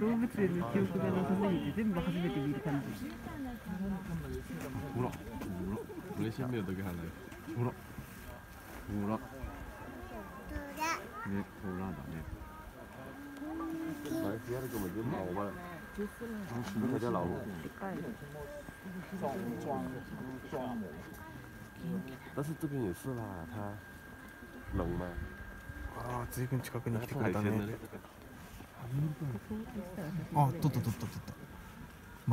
動物園の記憶がなさすぎて全部初めて見る感じほらほら俺先没有都给他来ほらほらねほらだね来第二个我就毛吧那叫老虎但是这边也是啦它冷吗ああ随分近くに来てくれたね。あ取った取った取った。